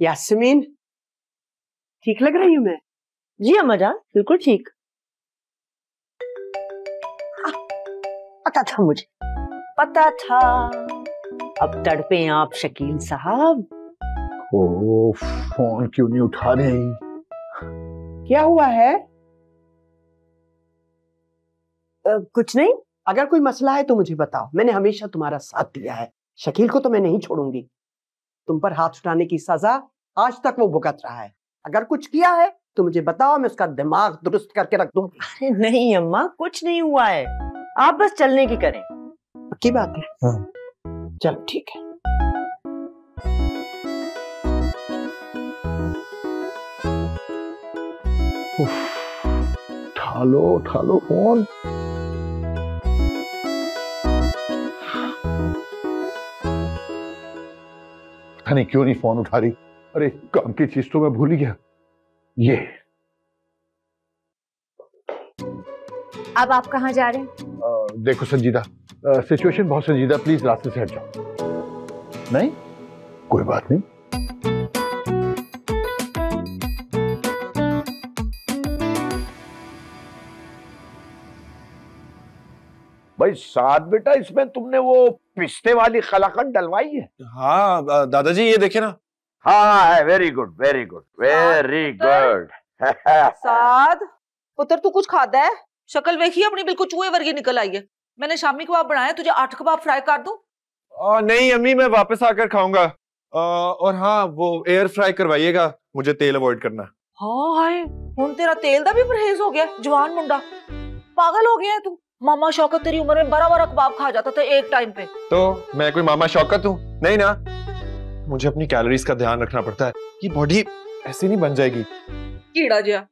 यास्मीन? ठीक लग रही हूँ मैं? जी अम्मा जान बिल्कुल ठीक। पता था मुझे। पता था। अब तड़पे हैं आप शकील साहब। ओ फ़ोन क्यों नहीं उठा रही? क्या हुआ है? अ, कुछ नहीं। अगर कोई मसला है तो मुझे बताओ। मैंने हमेशा तुम्हारा साथ दिया है। शकील को तो मैं नहीं छोड़ूँगी। तुम पर हाथ उठाने की सजा आज तक वो भुगत रहा है। अगर कुछ किया है तो मुझे बताओ मैं उसका दिमाग दुरुस्त करके रख दूँगी। अरे नहीं अम्मा कुछ नहीं हुआ है। आप बस चलने की करें। पक्की बात है? हाँ। चलो ठीक है। उठा लो उठा लो फ़ोन। पता नहीं क्यों नहीं फ़ोन उठा रही। अरे काम की चीज़ तो मैं भूल ही गया। ये। अब आप कहाँ जा रहे हैं? देखो संजीदा सिचुएशन बहुत संजीदा प्लीज़ रास्ते से हट जाओ। नहीं? कोई बात नहीं। भाई साथ बेटा इसमें तुमने वो पिस्ते वाली खलाकन डलवाई है। हाँ दादाजी ये देखे ना। हाँ है very good very good very good साद पुत्र तू कुछ खाता है? शक्ल वेखी अपनी बिल्कुल चूहे वर्गी निकल आई है। मैंने शामी कबाब बनाया तुझे आठ कबाब फ्राई कर दूँ? अ, नहीं अम्मी मैं वापस आकर खाऊँगा। और हाँ वो एयर फ्राई करवाइएगा मुझे तेल अवॉइड करना। हाँ हाय हुन तेरा तेल दा भी परहेज हो गया जवान मुंडा। पागल हो गया है तू। मामा शौकत तेरी उम्र में बड़ा बड़ा कबाब खा जाता था एक टाइम पे। तो मैं कोई मामा शौकत हूँ? नहीं ना। मुझे अपनी कैलोरीज का ध्यान रखना पड़ता है ये बॉडी ऐसे नहीं बन जाएगी। कीड़ा जिया।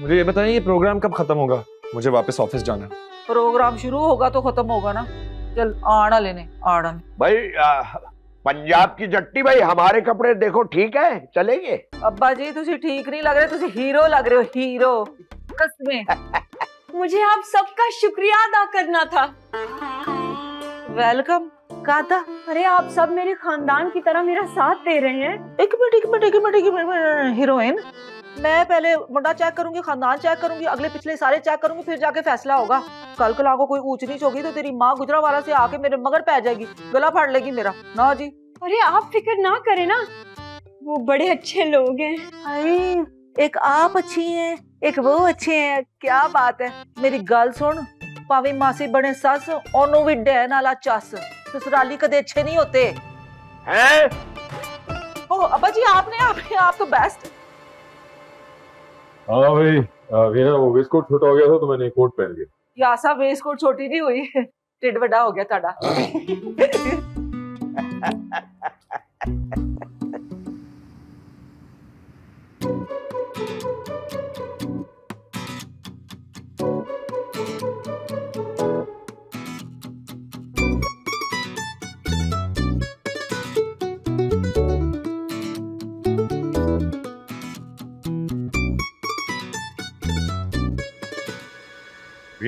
मुझे ये बताइए ये प्रोग्राम कब खत्म होगा? मुझे वापस ऑफ़िस जाना प्रोग्राम शुरू होगा तो खत्म होगा ना। चल आना लेने आना भाई पंजाब की जट्टी भाई हमारे कपड़े देखो ठीक है? चलेंगे? अब्बा जी तुझे ठीक नहीं लग रहे तुझे हीरो लग रहे हो हीरो। कसमें मुझे आप सबका शुक्रिया अदा करना था। वेलकम कहा था अरे आप सब मेरे खानदान की तरह मेरा साथ दे रहे हैं। एक मिनट एक मिनट एक मिनट एक मिनट हीरोइन। मैं पहले मुंडा चेक करूँगी खानदान चेक करूँगी अगले पिछले सारे चेक करूँगी फिर जाके फैसला होगा। कल कल को कोई ऊंच नीच होगी तो तेरी माँ गुजरा वाला से आके मेरे मगर पै जाएगी गला फाड़ लेगी मेरा। ना जी। अरे आप फ़िक्र ना करें ना। वो बड़े अच्छे लोग हैं। एक आप अच्छी हैं। एक वो अच्छे हैं क्या बात है। मेरी गल सुन भावे मासी बने सस ओनू भी डैन वाला चस। ससुराली कदे अच्छे नहीं होते। हैं? ओ अब्बा जी आपने आपने आप तो बेस्ट हाँ भाई वीना वो वेस्टकोट छोटा हो गया था तो मैंने कोट पहन लिया। यासा वेस्ट कोट छोटी नहीं हुई। टिड बड़ा हो गया ताड़ा।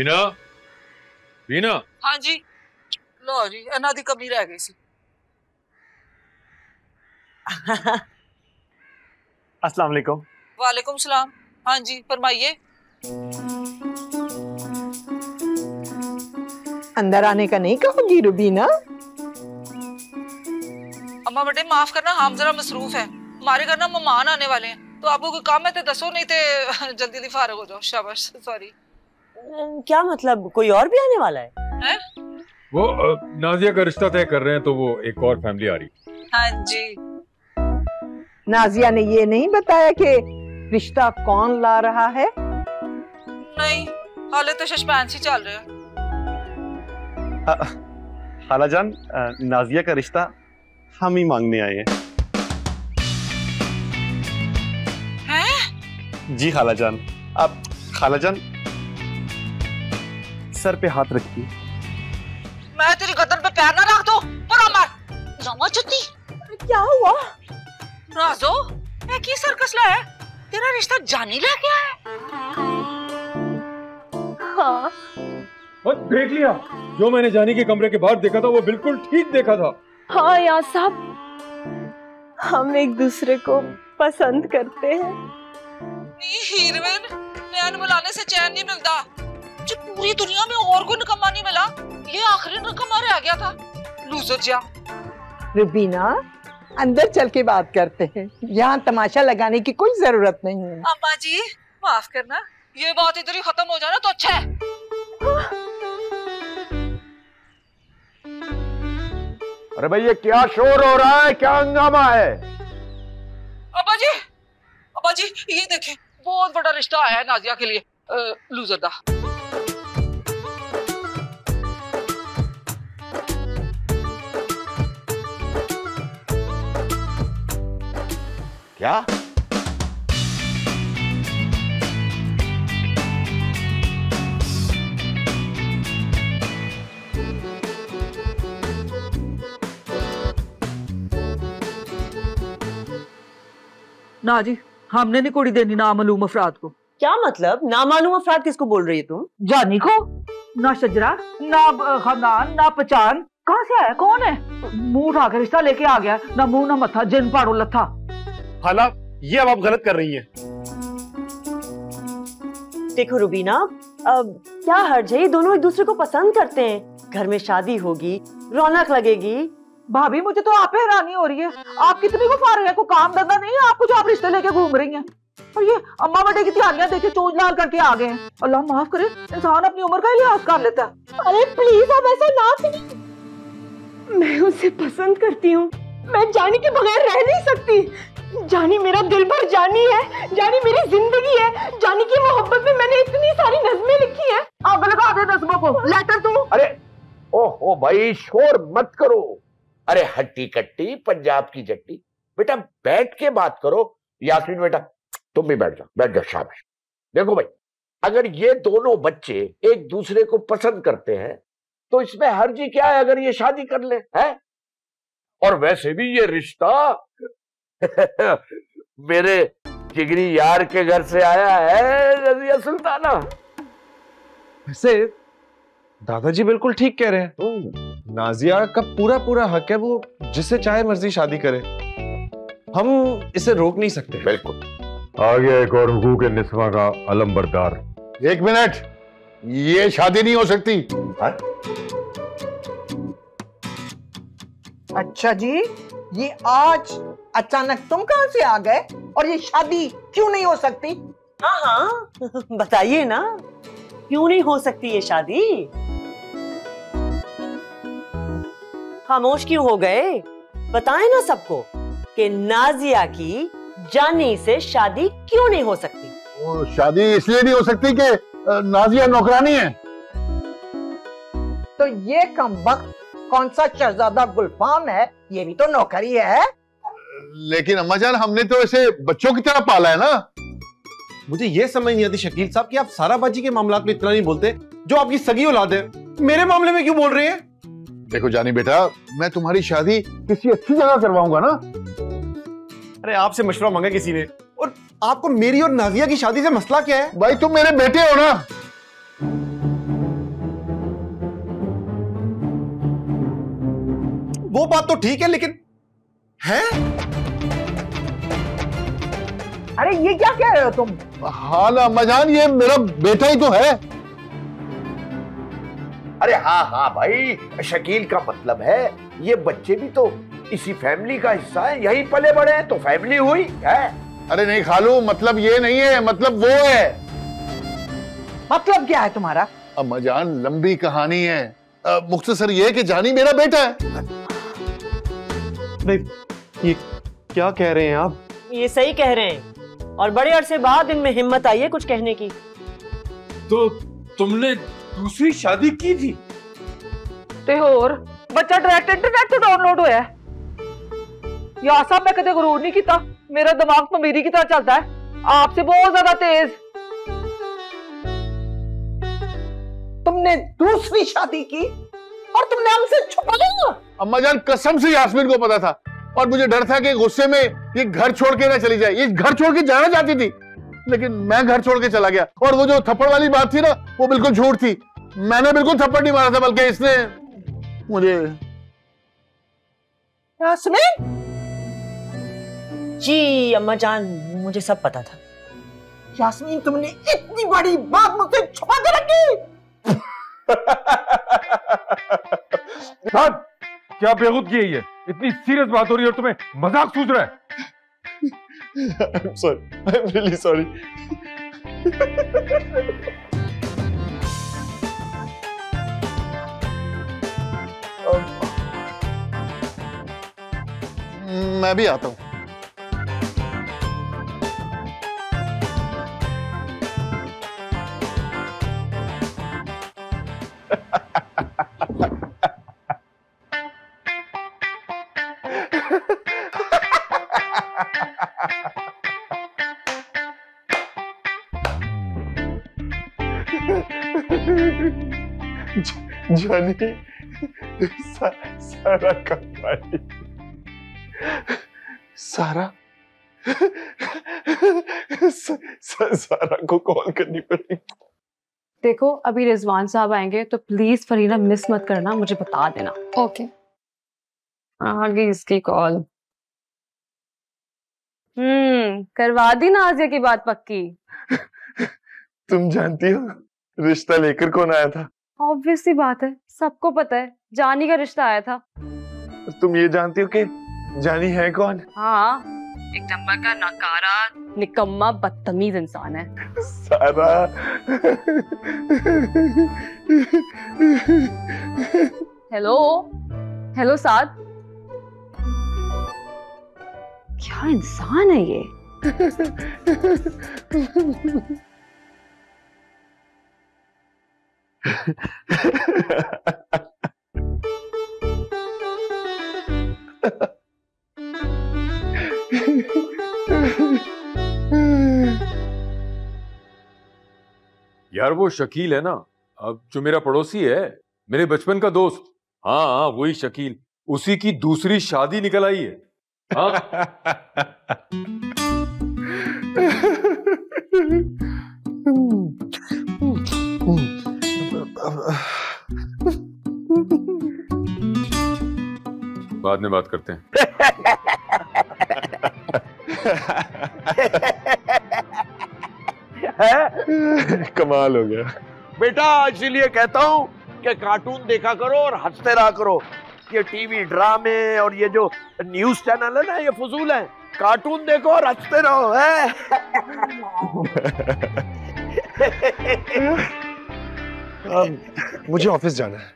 वीना वीना हाँ जी लो जी ਇਹਨਾਂ ਦੀ ਕਮੀ ਰਹਿ ਗਈ ਸੀ अस्सलाम वालेकुम वालेकुम सलाम हाँ जी फरमाइए अंदर आने का नहीं कहोगी रुबीना अम्मा बेटे माफ करना हम जरा मसरूफ हैं हमारे घर ना मेहमान आने वाले हैं तो आपको कोई काम है तो दसो नहीं तो जल्दी जल्दी फारग हो जाओ शाबाश सॉरी क्या मतलब? कोई और भी आने वाला है? हैं? वो नाजिया का रिश्ता तय कर रहे हैं तो वो एक और फैमिली आ रही हाँ। जी। नाजिया ने ये नहीं बताया कि रिश्ता कौन ला रहा है? नहीं हाले तो ही चल रहा है। खालाजान अ, नाजिया का रिश्ता हम ही मांगने आए हैं। हैं? जी खालाजान अब खालाजान सर पे हाथ रखिए मैं तेरी गर्दन पे पैर ना रख दो मार। जमा क्या हुआ? राजो ये की सर्कस ला है? तेरा रिश्ता जानी ले गया है। हाँ। और देख लिया जो मैंने जानी के कमरे के बाहर देखा था वो बिल्कुल ठीक देखा था। हाँ यार साहब। हम एक दूसरे को पसंद करते हैं। हीरोइन नैन बुलाने से चैन नहीं मिलता। जो पूरी दुनिया में और कोई निकम्मा नहीं मिला। ये आखिरी निकम्मा रह गया था। लूजर जा रुबीना अंदर चल के बात करते हैं। यहाँ तमाशा लगाने की कोई ज़रूरत नहीं है। अम्मा जी माफ़ करना। ये बात इधर ही खत्म हो जाए ना तो अच्छा है। अरे भाई ये क्या शोर हो रहा है? क्या हंगामा है? अब्बा जी अब्बा जी ये देखें बहुत बड़ा रिश्ता आया है नाजिया के लिए लूजर दा। क्या ना जी हमने नहीं कुड़ी देनी नामालूम अफराद को। क्या मतलब? नामालूम अफराद किसको बोल रही है तुम? जानी को? ना शजरा ना खानदान ना पहचान। कहाँ से आया? कौन है? मुँह उठाकर रिश्ता लेके आ गया। ना मुँह ना मत्था जिन पाड़ो लथा खाला ये अब आप गलत कर रही हैं। देखो रुबीना अब क्या हर्ज है ये दोनों एक दूसरे को पसंद करते हैं? घर में शादी होगी रौनक लगेगी। भाभी मुझे तो आप पे हैरानी हो रही है। आप कितनी को फार है? कोई काम धंधा नहीं है? आपको जो आप रिश्ते लेके घूम रही हैं। और ये अम्मा बड़े की तैयारियाँ देखे चोज लाल करके आ गए हैं। अल्लाह माफ़ करे इंसान अपनी उम्र का ही लिहाज कर लेता है। अरे प्लीज़ आप ऐसा ना करिए मैं उसे पसंद करती हूँ। मैं जाने के बगैर रह नहीं सकती। जानी मेरा दिल भर जानी है, जानी मेरी ज़िंदगी है, जानी की मोहब्बत में मैंने इतनी सारी नज़में लिखी हैं। अब लगा दे नस्बों को लेटर तू अरे, ओहो भाई, शोर मत करो। अरे, हट्टी कट्टी, पंजाब की जट्टी। बेटा, बैठ के बात करो। यास्मीन बेटा, तुम भी बैठ जाओ बैठ जाओ, शाबाश। देखो भाई, अगर ये दोनों बच्चे एक दूसरे को पसंद करते हैं तो इसमें हर्जी क्या है अगर ये शादी कर ले, है? और वैसे भी ये रिश्ता मेरे जिगरी यार के घर से आया है रजिया सुल्ताना। वैसे दादाजी बिल्कुल ठीक कह रहे हैं। नाजिया का पूरा पूरा हक है वो जिससे चाहे मर्ज़ी शादी करे। हम इसे रोक नहीं सकते। बिल्कुल। आगे एक और हुकूक के निस्वा का अलम बरदार एक मिनट ये शादी नहीं हो सकती। अच्छा जी ये आज अचानक तुम कहाँ से आ गए? और ये शादी क्यों नहीं हो सकती? हाँ हाँ। बताइए ना। क्यों नहीं हो सकती ये शादी? खामोश क्यों हो गए? बताएँ ना सबको कि नाजिया की जानी से शादी क्यों नहीं हो सकती। वो शादी इसलिए नहीं हो सकती कि नाजिया नौकरानी है। तो ये कम वक्त कौन सा शहजादा गुलफाम है ये भी तो नौकरी है। लेकिन अम्मा जान हमने तो इसे बच्चों की तरह पाला है ना? मुझे ये समझ नहीं आती शकील साहब कि आप सारा बाजी के मामला में इतना नहीं बोलते जो आपकी सगी औलाद है। मेरे मामले में क्यों बोल रहे हैं? देखो जानी बेटा मैं तुम्हारी शादी किसी अच्छी जगह करवाऊँगा ना? अरे आपसे मशवरा मांगा किसी ने। और आपको मेरी और नाजिया की शादी से मसला क्या है? भाई तुम मेरे बेटे हो ना? वो बात तो ठीक है लेकिन है? अरे ये क्या कह रहे हो तुम? हाँ ना अम्मा जान ये मेरा बेटा ही तो है। अरे हाँ हाँ भाई शकील का मतलब है ये बच्चे भी तो इसी फैमिली का हिस्सा है यही पले बड़े हैं तो फैमिली हुई है? अरे नहीं खालू मतलब ये नहीं है मतलब वो है। मतलब क्या है तुम्हारा? अम्मा जान लंबी कहानी है। मुख्तसर ये कि जानी मेरा बेटा है। नहीं ये क्या कह रहे हैं आप ये सही कह रहे हैं और बड़े अरसे बाद इनमें हिम्मत आई है कुछ कहने की तो तुमने दूसरी शादी की थी ਤੇ ਹੋਰ ਬੱਚਾ ਡਾਇਰੈਕਟ ਇੰਟਰਨੈਟ ਤੋਂ ਡਾਊਨਲੋਡ ਹੋਇਆ ਹੈ ਯਾ ਸਾਹਿਬ ਮੈਂ ਕਦੇ ਗਰੂਰ ਨਹੀਂ ਕੀਤਾ ਮੇਰਾ ਦਿਮਾਗ ਪਮੀਰੀ की तरह चलता है आपसे बहुत ज्यादा तेज तुमने दूसरी शादी की और तुमने हमसे छुपा लिया अम्मा जान कसम से यास्मीन को पता था। और मुझे डर था कि गुस्से में ये घर छोड़ के ना चली जाए। ये घर छोड़ के जाना चाहती थी लेकिन मैं घर छोड़ के चला गया। और वो जो थप्पड़ वाली बात थी ना वो बिल्कुल झूठ थी। मैंने बिल्कुल थप्पड़ नहीं मारा था बल्कि इसने मुझे यास्मीन? जी अम्मा जान मुझे सब पता था। यास्मीन तुमने इतनी बड़ी बात मुझसे छुपा के रखी क्या बेहूद की है ये इतनी सीरियस बात हो रही है और तुम्हें मज़ाक सूझ रहा है I'm sorry. I'm really sorry. मैं भी आता हूँ जानी सा, सारा का भाई। सारा सा, सा, सारा को कॉल करनी पड़ेगी देखो अभी रिजवान साहब आएँगे तो प्लीज़ फरीना मिस मत करना मुझे बता देना। ओके आ गई इसकी कॉल हम्म करवा दी नाजिया की बात पक्की। तुम जानती हो रिश्ता लेकर कौन आया था? ऑब्वियस सी बात है सबको पता है जानी का रिश्ता आया था। तुम ये जानती हो कि जानी है कौन? हाँ। एक नंबर का नकारा। निकम्मा बदतमीज इंसान है। सारा। हेलो हेलो साद क्या इंसान है ये? यार वो शकील है ना? अब जो मेरा पड़ोसी है, मेरे बचपन का दोस्त। हाँ हाँ वही शकील। उसी की दूसरी शादी निकल आई है। बाद में बात करते हैं। कमाल हो गया। बेटा इसीलिए कहता हूँ कि कार्टून देखा करो और हँसते रहा करो। ये टीवी ड्रामे और ये जो न्यूज़ चैनल है ना ये फजूल है। कार्टून देखो और हँसते रहो है? मुझे ऑफ़िस जाना है।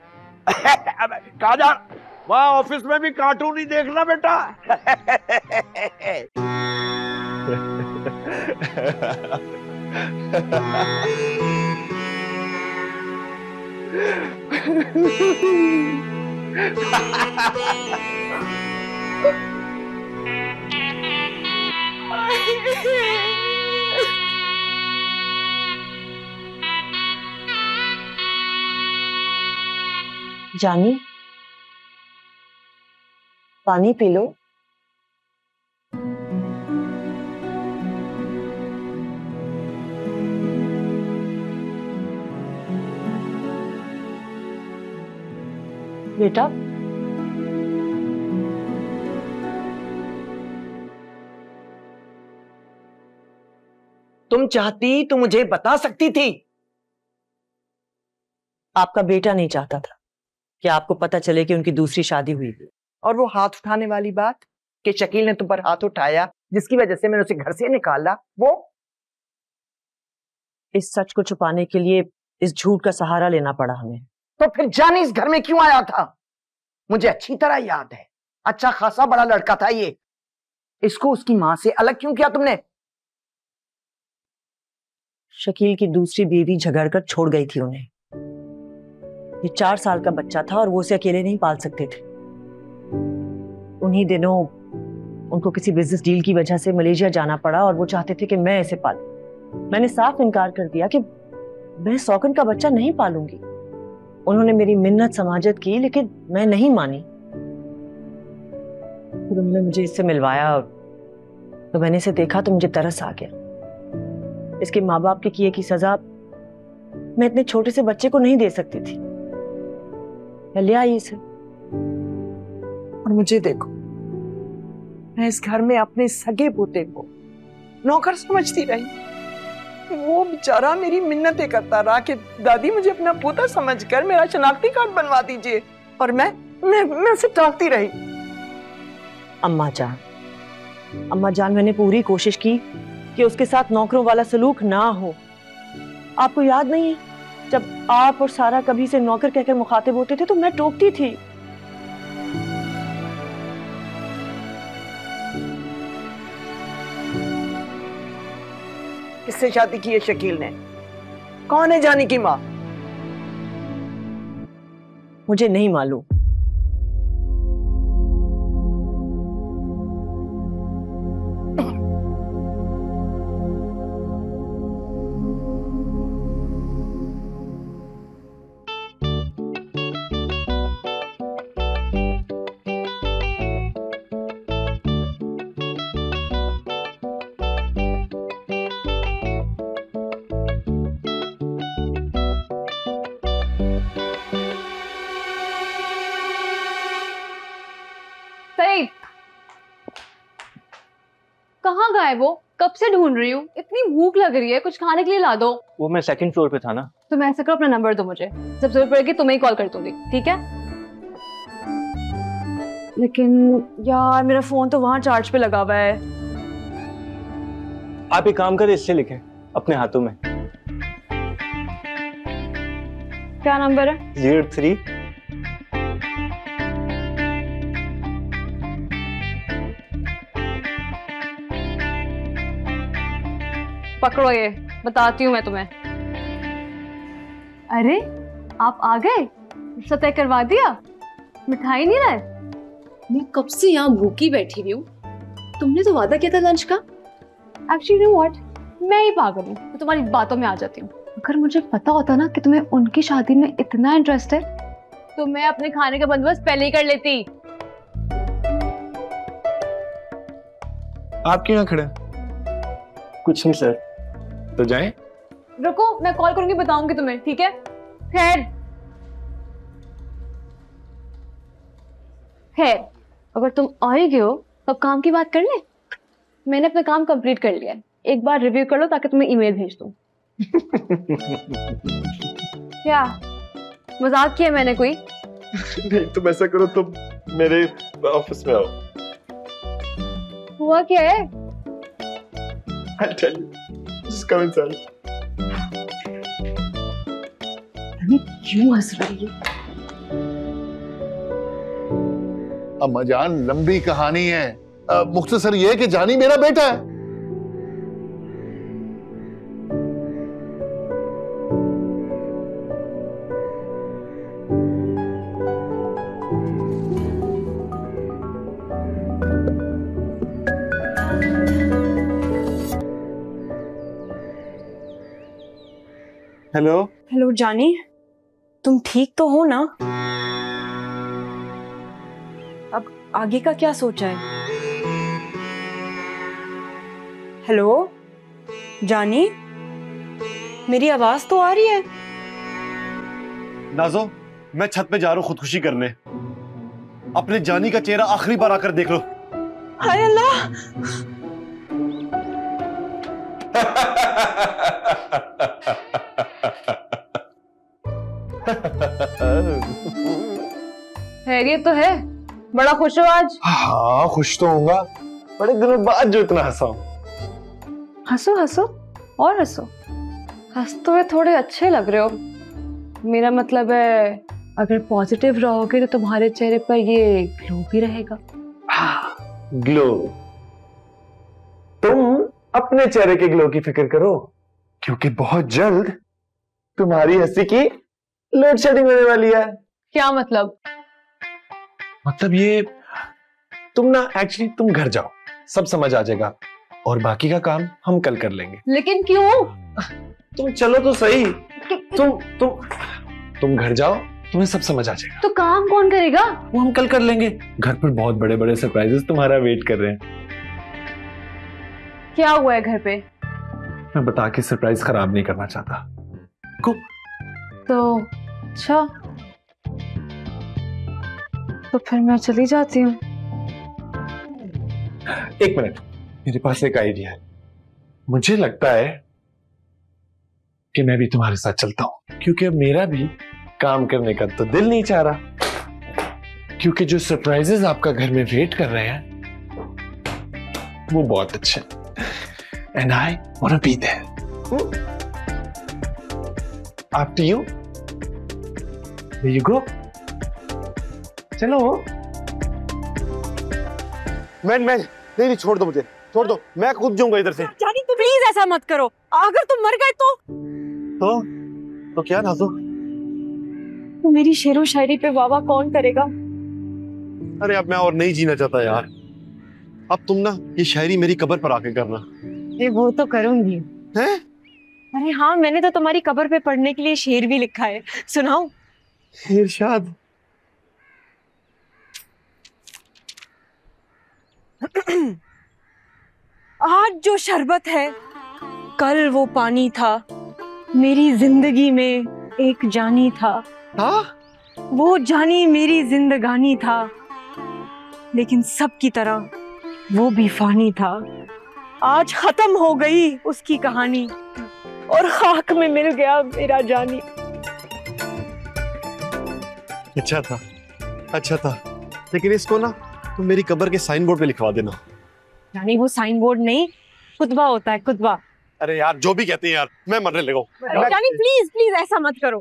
कहा जा वहाँ ऑफ़िस में भी कार्टून ही देखना बेटा। जानी पानी पी लो। बेटा। तुम चाहती तो मुझे बता सकती थी। आपका बेटा नहीं चाहता था कि आपको पता चले कि उनकी दूसरी शादी हुई और वो हाथ उठाने वाली बात कि शकील ने तुम पर हाथ उठाया, जिसकी वजह से मैंने उसे घर से निकाला, वो इस सच को छुपाने के लिए इस झूठ का सहारा लेना पड़ा हमें। तो फिर जानी इस घर में क्यों आया था? मुझे अच्छी तरह याद है। अच्छा खासा बड़ा लड़का था ये। इसको उसकी माँ से अलग क्यों किया तुमने? शकील की दूसरी बीवी झगड़ कर छोड़ गई थी उन्हें। ये चार साल का बच्चा था और वो उसे अकेले नहीं पाल सकते थे। उन्हीं दिनों उनको किसी बिज़नेस डील की वजह से मलेशिया जाना पड़ा और वो चाहते थे कि मैं इसे पालूं। मैंने साफ़ इनकार कर दिया कि मैं सौकन का बच्चा नहीं पालूँगी। उन्होंने मेरी मिन्नत समाजत की, लेकिन मैं नहीं मानी। फिर उन्होंने मुझे इससे मिलवाया तो मैंने इसे देखा तो मुझे तरस आ गया। इसके माँ बाप के किए की सजा मैं इतने छोटे से बच्चे को नहीं दे सकती थी। ले आई इसे। और मुझे देखो, मैं इस घर में अपने सगे पोते को नौकर समझती रही। वो बेचारा मेरी मिन्नतें करता रहा कि दादी मुझे अपना पोता समझकर मेरा शनाख्ती कार्ड बनवा दीजिए। और मैं मैं मैं उसे टालती रही। अम्मा जान। अम्मा जान, मैंने पूरी कोशिश की कि उसके साथ नौकरों वाला सलूक ना हो। आपको याद नहीं है? जब आप और सारा कभी से नौकर कहकर मुखातिब होते थे तो मैं टोकती थी। किससे शादी की है शकील ने? कौन है जानी की माँ? मुझे नहीं मालूम। गए वो कब से ढूंढ रही हूँ? इतनी भूख लग रही है कुछ खाने के लिए ला दो। वो मैं सेकंड फ्लोर पे था ना। तो मैं ऐसा करो अपना नंबर दो मुझे। जब ज़रूरत पड़ेगी तुम्हें ही कॉल कर दूँगी ठीक है? लेकिन यार मेरा फ़ोन तो वहाँ चार्ज पे लगा हुआ है। आप एक काम करें इससे लिखें अपने हाथों में। क्या नंबर है? ज़ीरो थ्री पकड़ो ये बताती हूँ मैं तुम्हें। अरे आप आ गए? रिश्ता तय करवा दिया? मिठाई नहीं लाए? मैं कब से यहाँ भूखी बैठी हुई हूँ? तुमने तो वादा किया था लंच का। एक्चुअली नो व्हाट मैं ही पागल हूँ। मैं तुम्हारी बातों में आ जाती हूँ। अगर मुझे पता होता ना कि तुम्हें उनकी शादी में इतना इंटरेस्ट है। तो मैं अपने खाने का बंदोबस्त पहले ही कर लेती। आप क्यों यहाँ खड़े कुछ नहीं सर। तो जाएँ। रुको मैं कॉल करूँगी बताऊँगी तुम्हें ठीक है? खैर खैर अगर तुम आ ही गए हो तो अब काम की बात कर ले। मैंने अपना काम कंप्लीट कर लिया एक बार रिव्यू कर लो ताकि तुम्हें ईमेल भेज दूँ। क्या? मज़ाक किया मैंने कोई? नहीं तुम ऐसा करो तुम मेरे ऑफ़िस में आओ। हुआ क्या है. Just come inside. क्यों हंस रही है? अम्मा जान लंबी कहानी है। मुख्तसर यह कि जानी मेरा बेटा है। हेलो। हेलो जानी। तुम ठीक तो हो ना? अब आगे का क्या सोचा है? हेलो जानी? मेरी आवाज़ तो आ रही है। नाजो मैं छत पे जा रहा हूँ खुदकुशी करने। अपने जानी का चेहरा आखिरी बार आकर देख लो। हाय अल्लाह। खैरियत तो है? बड़ा खुश हो आज? हाँ खुश तो होऊँगा। बड़े दिनों बाद जो इतना हंसा हूँ। हंसो हंसो और हंसो। हँसते हुए थोड़े अच्छे लग रहे हो। मेरा मतलब है अगर पॉजिटिव रहोगे तो तुम्हारे चेहरे पर ये ग्लो भी रहेगा। ग्लो तुम अपने चेहरे के ग्लो की फ़िक्र करो क्योंकि बहुत जल्द तुम्हारी हँसी की लोड शेडिंग होने वाली है। क्या मतलब? मतलब ये तुम ना एक्चुअली तुम घर जाओ सब समझ आ जाएगा और बाकी का काम हम कल कर लेंगे। लेकिन क्यों? तुम चलो तो सही तुम तुम तुम घर जाओ तुम्हें सब समझ आ जाएगा। तो काम कौन करेगा? वो हम कल कर लेंगे। घर पर बहुत बड़े बड़े सरप्राइजेस तुम्हारा वेट कर रहे हैं। क्या हुआ है घर पे? मैं बता के सरप्राइज़ खराब नहीं करना चाहता। को तो अच्छा। तो फिर मैं चली जाती हूँ। एक मिनट। मेरे पास एक आइडिया है। मुझे लगता है कि मैं भी तुम्हारे साथ चलता हूँ, क्योंकि मेरा भी काम करने का तो दिल नहीं चाह रहा। क्योंकि जो सरप्राइजेस आपका घर में वेट कर रहे हैं, वो बहुत अच्छे and I want to be there after you you go चलो। मैं मैं नहीं नहीं छोड़ दो मुझे छोड़ दो। मैं कूद जाऊँगा इधर से। जानी तो प्लीज़ ऐसा मत करो। अगर तुम मर गए तो तो? तो क्या नाजो मेरी शेरो शायरी पे वावा कौन करेगा? अरे अब मैं और नहीं जीना चाहता यार। अब तुम ना ये शायरी मेरी कब्र पर आके करना। अरे वो तो करूँगी। हैं? अरे हाँ मैंने तो तुम्हारी कब्र पे पढ़ने के लिए शेर भी लिखा है। सुनाओ। इरशाद। आज जो शरबत है कल वो पानी था। मेरी ज़िंदगी में एक जानी था। हाँ? वो जानी मेरी जिंदगानी था। लेकिन सब की तरह वो भी फानी था। आज खत्म हो गई उसकी कहानी। और खाक में मिल गया मेरा जानी। अच्छा था। अच्छा था। लेकिन इसको ना तुम मेरी कब्र के साइन बोर्ड पे लिखवा देना। जानी वो साइन बोर्ड नहीं खुतबा होता है खुतबा। अरे यार जो भी कहते हैं यार मैं मरने लगा। जानी प्लीज़ प्लीज़ ऐसा मत करो।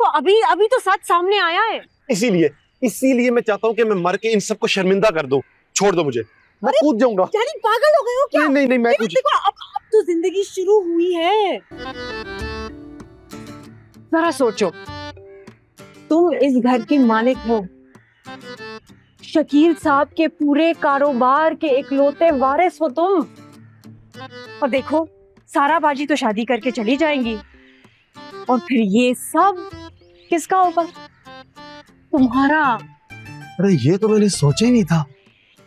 तो अभी अभी तो सच सामने आया है। इसीलिए इसीलिए मैं चाहता हूँ कि मैं मर के इन सबको शर्मिंदा कर दूँ। छोड़ दो मुझे। मैं कूद जाऊँगा। जानी पागल हो गए हो क्या? नहीं नहीं नहीं मैं कुछ देखो अब अब तो ज़िंदगी शुरू हुई है। जरा सोचो। तुम इस घर के मालिक हो। शकील साहब के पूरे कारोबार के इकलौते वारिस हो तुम। और देखो सारा बाजी तो शादी करके चली जाएँगी। और फिर ये सब किसका होगा? तुम्हारा। अरे ये तो मैंने सोचा ही नहीं था।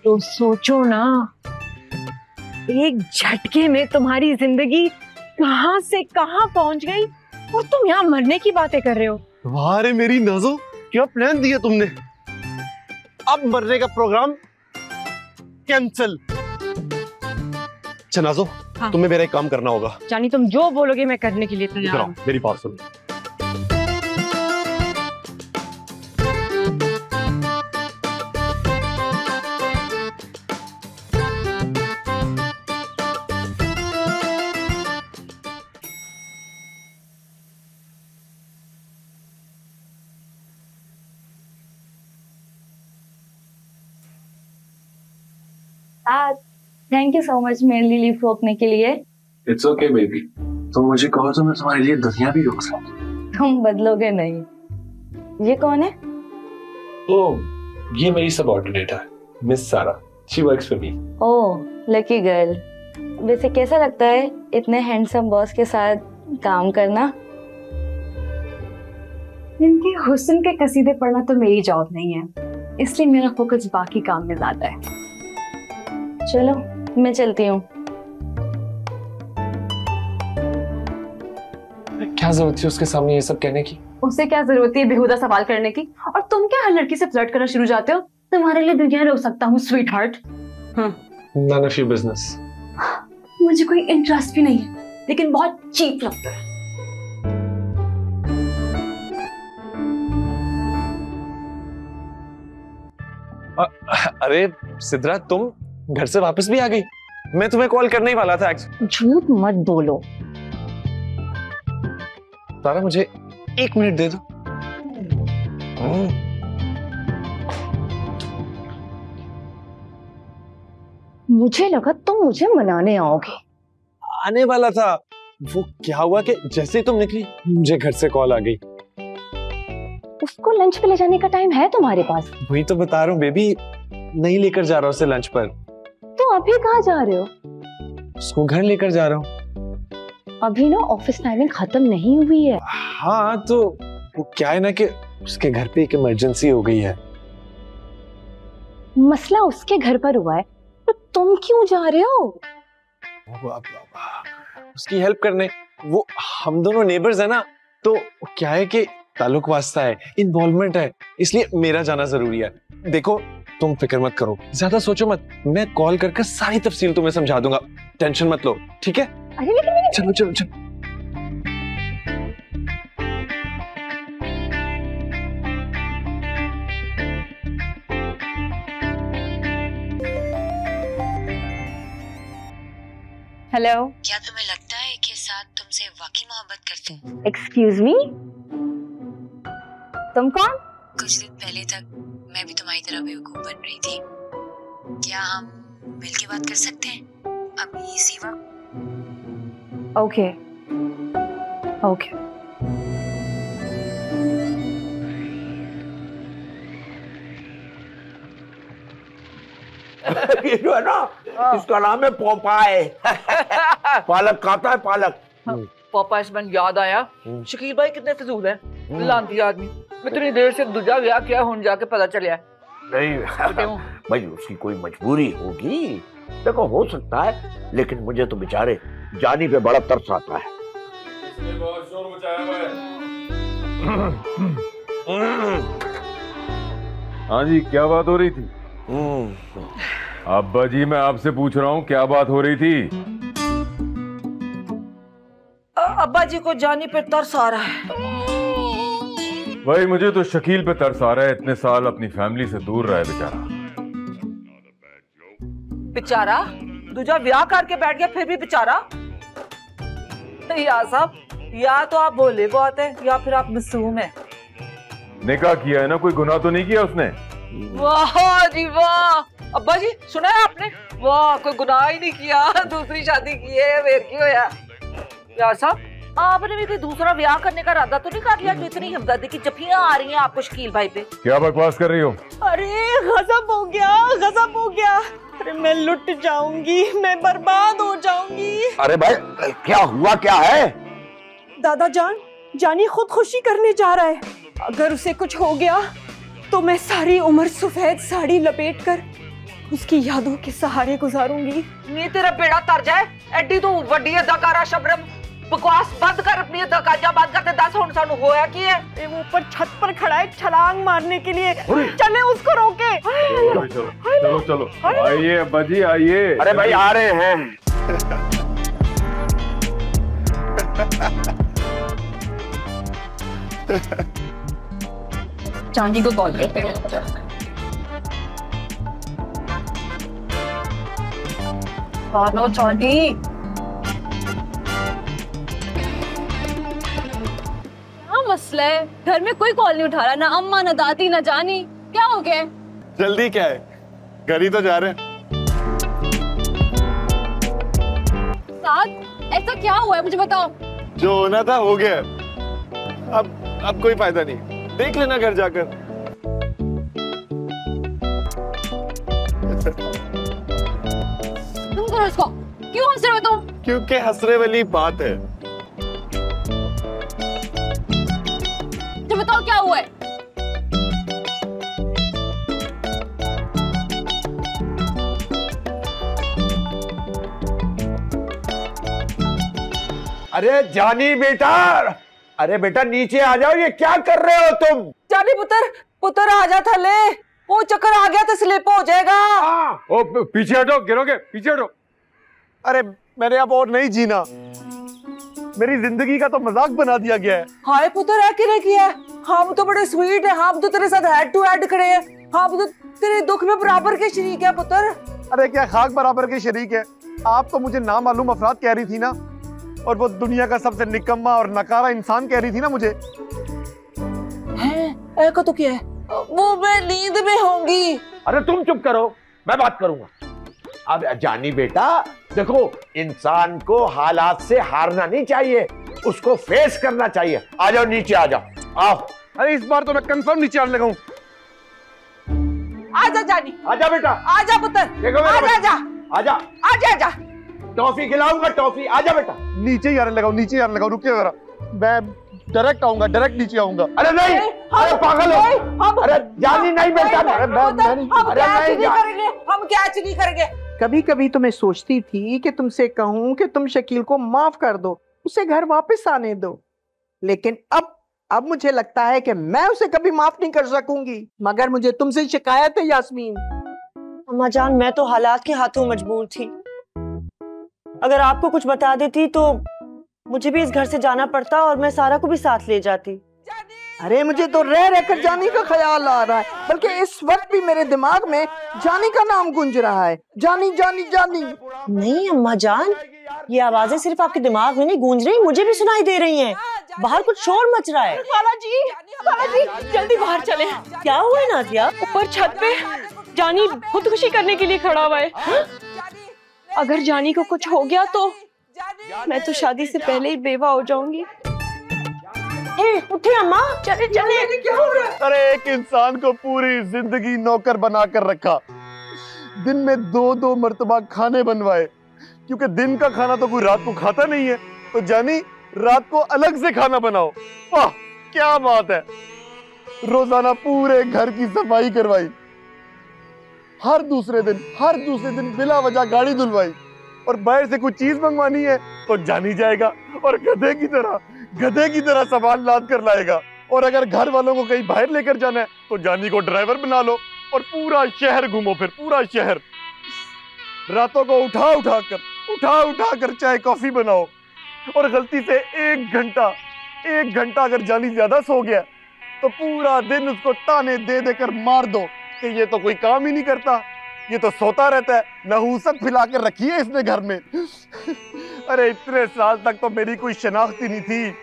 तो सोचो ना एक झटके में तुम्हारी ज़िंदगी कहाँ से कहाँ पहुँच गई? और तुम यहाँ मरने की बातें कर रहे हो। वाह रे मेरी नाजो क्या प्लान दिया तुमने? अब मरने का प्रोग्राम कैंसिल अच्छा नाजो हाँ। तुम्हें मेरा एक काम करना होगा। जानी तुम जो बोलोगे मैं करने के लिए तैयार हूँ। मेरी बात सुनो। थैंक यू सो मच मेरे लिए लीव रोकने के लिए। इट्स ओके बेबी तुम मुझे कहो तो मैं तुम्हारे लिए दुनिया भी रोक सकता तुम बदलोगे नहीं। ये कौन है? ओह ये मेरी सबऑर्डिनेट है miss Sara she works for me oh lucky girl वैसे कैसा लगता है इतने हैंडसम बॉस के साथ काम करना? इनके हुस्न के कसीदे पढ़ना तो मेरी जॉब नहीं है। इसलिए मेरा फोकस बाकी काम में ज़्यादा है। चलो मैं चलती हूँ। क्या ज़रूरत थी उसके सामने ये सब कहने की? उससे क्या ज़रूरत है बेहुदा सवाल करने की? और तुम क्या हर लड़की से फ्लर्ट करना शुरू जाते हो? तुम्हारे लिए दुनिया रो सकता हूँ sweetheart none of your business मुझे कोई इंटरेस्ट भी नहीं है लेकिन बहुत चीप लगता है। अरे सिद्रा तुम घर से वापस भी आ गई। मैं तुम्हें कॉल करने ही वाला था झूठ मत बोलो। तारा मुझे एक मिनट दे दो। हम्म, मुझे लगा तुम मुझे मनाने आओगे। आने वाला था। वो क्या हुआ कि जैसे ही तुम निकली मुझे घर से कॉल आ गई। उसको लंच पे ले जाने का टाइम है तुम्हारे पास? वही तो बता रहा हूँ बेबी नहीं लेकर जा रहा उसे लंच पर। अभी कहाँ जा रहे हो? उसको घर लेकर जा रहा हूँ। अभी ना ऑफ़िस टाइमिंग खत्म नहीं हुई है। हाँ तो वो क्या है ना कि उसके घर पे एक इमरजेंसी हो गई है। मसला उसके घर पर हुआ है। तो तुम क्यों जा रहे हो? उसकी हेल्प करने वो हम दोनों नेबर्स है ना तो क्या है कि ताल्लुक वास्ता है इन्वॉल्वमेंट है इसलिए मेरा जाना ज़रूरी है। देखो तुम फ़िक्र मत करो। ज़्यादा सोचो मत। मैं कॉल करके सारी तफसील तुम्हें समझा दूँगा। टेंशन मत लो ठीक है? अरे लेकिन मैंने चलो चलो चलो। हेलो क्या तुम्हें लगता है कि साथ तुमसे वाकई मोहब्बत करते हैं? एक्सक्यूज मी तुम कौन? कुछ दिन पहले तक मैं भी तुम्हारी तरह बेवकूफ़ बन रही थी। क्या हम मिलके बात कर सकते हैं? अभी इसी वक्त ओके ओके ये जो है ना इसका नाम है पोपाए पालक खाता है पालक। पापा इस मन याद आया। शकील भाई कितने फजूल है? लांती आदमी इतनी देर से दूजा ब्याह किया हुन जाके पता चलिया। नहीं। भाई उसकी कोई मजबूरी होगी? देखो हो सकता है लेकिन मुझे तो बेचारे जानी पे बड़ा तरस आता है। हाँ जी क्या बात हो रही थी? अब्बा जी मैं आपसे पूछ रहा हूँ क्या बात हो रही थी? जी को जानी पे तरस आ रहा है। भाई मुझे तो शकील पे तरस आ रहा है। इतने साल अपनी फैमिली से दूर रहा है बेचारा। बेचारा? दूजा ब्याह करके बैठ गया फिर भी बेचारा? या साहब या तो आप बोले बहुत है या फिर आप मासूम है। निकाह किया है ना कोई गुनाह तो नहीं किया उसने? वाह जी वाह। अब्बा जी सुना है आपने? वाह कोई गुनाह ही नहीं किया दूसरी शादी की है फिर की होया? या साहब आपने भी कोई दूसरा ब्याह करने का इरादा तो नहीं कर लिया जो इतनी हमदर्दी की जफियाँ आ रही हैं आपको शकील भाई पे? क्या बकवास कर रही हो? अरे गजब हो गया गजब हो गया। अरे मैं लुट जाऊँगी मैं बर्बाद हो जाऊँगी। अरे भाई क्या हुआ क्या है? दादा जान जानी खुदकुशी करने जा रहा है। अगर उसे कुछ हो गया तो मैं सारी उम्र सफ़ेद साड़ी लपेट कर उसकी यादों के सहारे गुजारूँगी। ये तेरा बेड़ा तर जाए एडी तू ਵੱਡੀ अदाकारा शबनम। बकवास बंद कर अपनी अदाकारियाँ बंद कर दस हुन सानू होया की है ये वो ऊपर छत पर खड़ा है छलांग मारने के लिए चले उसको रोके चलो चलो चलो आइए अब्बा जी आइए अरे भाई आ रहे हैं चांदी को कॉल करते हैं चांदी मसला है। घर में कोई कॉल नहीं उठा रहा ना अम्मा ना दादी ना जानी। क्या हो गया? जल्दी क्या है? घर ही तो जा रहे हैं। साथ ऐसा क्या हुआ है मुझे बताओ? जो होना था हो गया। अब अब कोई फ़ायदा नहीं। देख लेना घर जाकर। तुम करो इसको। क्यों हंस रहे हो तुम? क्योंकि हंसने वाली बात है। बताओ क्या हुआ है? अरे जानी बेटा अरे बेटा नीचे आ जाओ ये क्या कर रहे हो तुम? जानी पुत्र पुत्र आ जा थले। वो चक्कर आ गया तो स्लिप हो जाएगा। ओ पीछे हटो गिरोगे पीछे हटो। अरे मैंने अब और नहीं जीना। मेरी ज़िंदगी का तो मज़ाक बना दिया गया है। हाय पुत्र है किने किया हम तो बड़े स्वीट है। हम तो तेरे साथ हेड टू हेड खड़े हैं। हम तो तेरे दुख में बराबर के शरीक है पुत्र। अरे क्या खाक बराबर के शरीक है? आप तो मुझे नामालूम अफराद कह रही थी ना? और वो दुनिया का सबसे निकम्मा और नकारा इंसान कह रही थी ना मुझे? है? तो क्या है? वो मैं नींद में होंगी। अरे तुम चुप करो। मैं बात करूँगा। अब जानी बेटा देखो इंसान को हालात से हारना नहीं चाहिए उसको फेस करना चाहिए। आ जाओ नीचे आ जाओ। आओ। अरे इस बार तो मैं कंफर्म नीचे आने लगा हूँ। आजा जानी। आजा बेटा। आजा पुत्र। देखो मेरा आजा बच्चा। आजा आजा आजा आजा टॉफी खिलाऊँगा टॉफी। आजा बेटा। नीचे ही आने लगा नीचे ही आने लगा रुकिए जरा। मैं डायरेक्ट आऊँगा डायरेक्ट नीचे आऊँगा। अरे नहीं अरे पागल हो। अरे जानी नहीं बेटा। अरे मैं मैं नहीं हम कैच नहीं करेंगे। हम कैच नहीं करेंगे। कभी कभी तो मैं सोचती थी कि तुमसे कहूँ कि तुम शकील को माफ़ कर दो, उसे घर वापस आने दो। लेकिन अब अब मुझे लगता है कि मैं उसे कभी माफ़ नहीं कर सकूँगी। मगर मुझे तुमसे शिकायत है, यास्मीन। अम्मा जान, मैं तो हालात के हाथों मजबूर थी। अगर आपको कुछ बता देती तो मुझे भी इस घर से जाना पड़ता और मैं सारा को भी साथ ले जाती। अरे मुझे तो रह रहकर जानी का ख्याल आ रहा है बल्कि इस वक्त भी मेरे दिमाग में जानी का नाम गूंज रहा है। जानी जानी जानी। नहीं अम्मा जान ये आवाज़ें सिर्फ़ आपके दिमाग में नहीं गूंज रही मुझे भी सुनाई दे रही हैं। बाहर कुछ शोर मच रहा है। खाला जी खाला जी जल्दी बाहर चले। क्या हुआ है नाजिया ऊपर छत पे जानी खुदकुशी करने के लिए खड़ा हुआ है? अगर जानी को कुछ हो गया तो? मैं तो शादी से पहले ही बेवा हो जाऊँगी। उठे अम्मा। चले चले क्या हो रहा है? अरे एक इंसान को पूरी ज़िंदगी नौकर बना कर रखा। दिन में दो दो मरतबा खाने बनवाए। क्योंकि दिन का खाना तो कोई रात को खाता नहीं है। तो जानी रात को अलग से खाना बनाओ। वाह क्या बात है। रोज़ाना पूरे घर की सफ़ाई करवाई। हर दूसरे दिन हर दूसरे दिन बिला वजह गाड़ी धुलवाई। और बाहर से कुछ चीज़ मंगवानी है तो जानी जाएगा। और गधे की तरह गधे की तरह सामान लाद कर लाएगा। और अगर घर वालों को कहीं बाहर लेकर जाना है तो जानी को ड्राइवर बना लो और पूरा शहर घूमो फिर, पूरा शहर। रातों को उठा उठा कर उठा उठा कर चाय, कॉफ़ी बनाओ। और गलती से एक घंटा एक घंटा अगर जानी ज़्यादा सो गया तो पूरा दिन उसको ताने दे देकर मार दो कि ये तो कोई काम ही नहीं करता। ये तो सोता रहता है नहूसत फैला कर रखी है इसने घर में। अरे इतने साल तक तो मेरी कोई शनाख्त ही नहीं थी।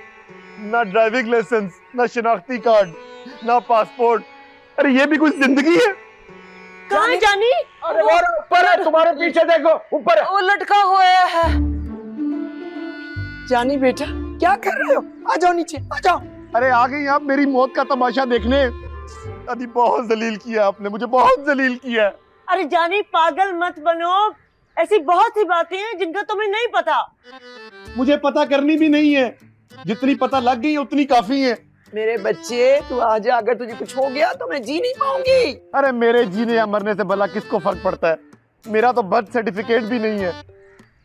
ना ड्राइविंग लाइसेंस ना शनाख्ती कार्ड ना पासपोर्ट अरे ये भी कुछ ज़िंदगी है? कहाँ जानी? अरे और ऊपर है तुम्हारे पीछे देखो ऊपर वो लटका हुआ है। जानी बेटा क्या कर रहे हो? आ जाओ नीचे आ जाओ। अरे आ गई आप मेरी मौत का तमाशा देखने। अभी बहुत जलील किया आपने मुझे बहुत जलील किया। अरे जानी पागल मत बनो। ऐसी बहुत सी बातें हैं जिनका तुम्हें नहीं पता। मुझे पता करनी भी नहीं है। जितनी पता लग गई उतनी काफ़ी है। मेरे बच्चे तू आ जा अगर तुझे कुछ हो गया तो मैं जी नहीं पाऊँगी। अरे मेरे जीने या मरने से भला किसको फ़र्क पड़ता है? मेरा तो बर्थ सर्टिफिकेट भी नहीं है।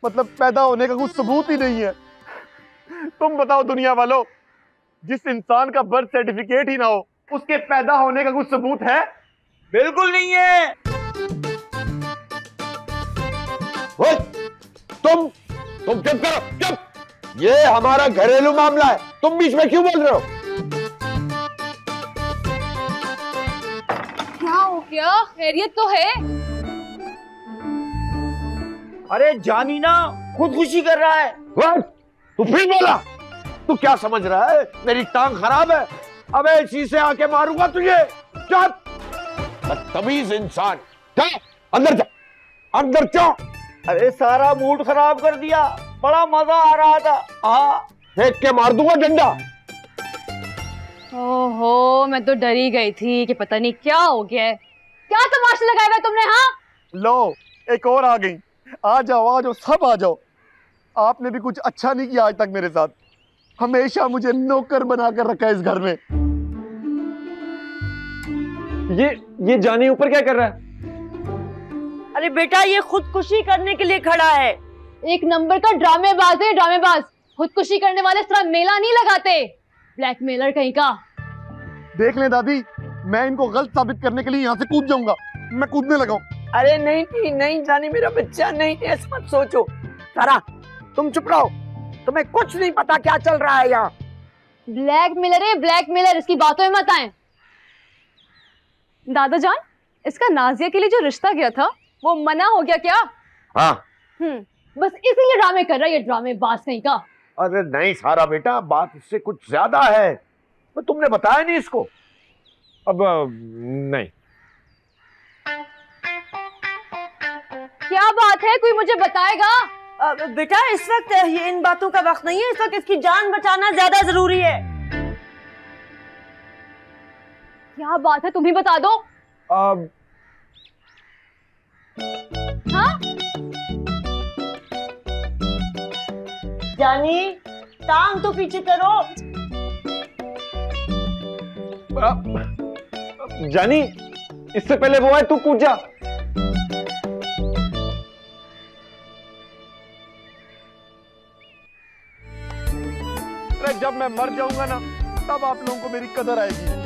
मतलब पैदा होने का कुछ सबूत ही नहीं है। तुम बताओ दुनिया वालों जिस इंसान का बर्थ सर्टिफिकेट ही ना हो उसके पैदा होने का कुछ सबूत है? बिल्कुल नहीं है। ओए, तुम तुम चुप करो चुप। ये हमारा घरेलू मामला है। तुम बीच में क्यों बोल रहे हो? क्या हो गया? खैरियत तो है। अरे जानी ना खुदकुशी कर रहा है। What? तू फिर बोला। तू क्या समझ रहा है? मेरी टांग खराब है। अबे इसी से आके मारूँगा तुझे। चुप बदतमीज इंसान। अंदर जा। अंदर जा। अरे सारा मूड खराब कर दिया। बड़ा मज़ा आ रहा था। हाँ। फेंक के मार दूँगा डंडा। ओहो मैं तो डरी गई थी कि पता नहीं क्या हो गया है। क्या तमाशा लगाया हुआ है तुमने हाँ? लो एक और आ गई। आ जाओ आ जाओ सब आ जाओ। आपने भी कुछ अच्छा नहीं किया आज तक मेरे साथ। हमेशा मुझे नौकर बना कर रखा है इस घर में। ये ये जाने ऊपर क्या कर रहा है? अरे बेटा ये खुदकुशी करने के लिए खड़ा है। एक नंबर का ड्रामेबाज है ड्रामेबाज। खुदकुशी करने वाले इस तरह मेला नहीं लगाते। ब्लैकमेलर कहीं का? देख ले दादी मैं इनको गलत साबित करने के लिए यहाँ से कूद जाऊँगा। मैं कूदने लगा अरे नहीं नहीं नहीं जानी मेरा बच्चा नहीं ऐसा मत सोचो। सारा तुम चुप रहो। तुम्हें कुछ नहीं पता क्या चल रहा है यहाँ। ब्लैकमेलर है ब्लैकमेलर इसकी बातों में मत आए। दादा जान इसका नाजिया के लिए जो रिश्ता गया था वो मना हो गया क्या? हाँ। हम्म। बस इसलिए ड्रामे कर रहा है ये ड्रामे बास कहीं का। अरे नहीं सारा बेटा बात इससे कुछ ज़्यादा है। तो तुमने बताया नहीं इसको? अब नहीं। क्या बात है? कोई मुझे बताएगा? बेटा इस वक्त ये इन बातों का वक्त नहीं है। इस वक्त इसकी जान बचाना ज़्यादा ज़रूरी है। क्या बात है? तुम ही बता दो। अब जानी टांग तो पीछे करो। जानी, इससे पहले वो है तू कूद जा जब मैं मर जाऊँगा ना, तब आप लोगों को मेरी कदर आएगी।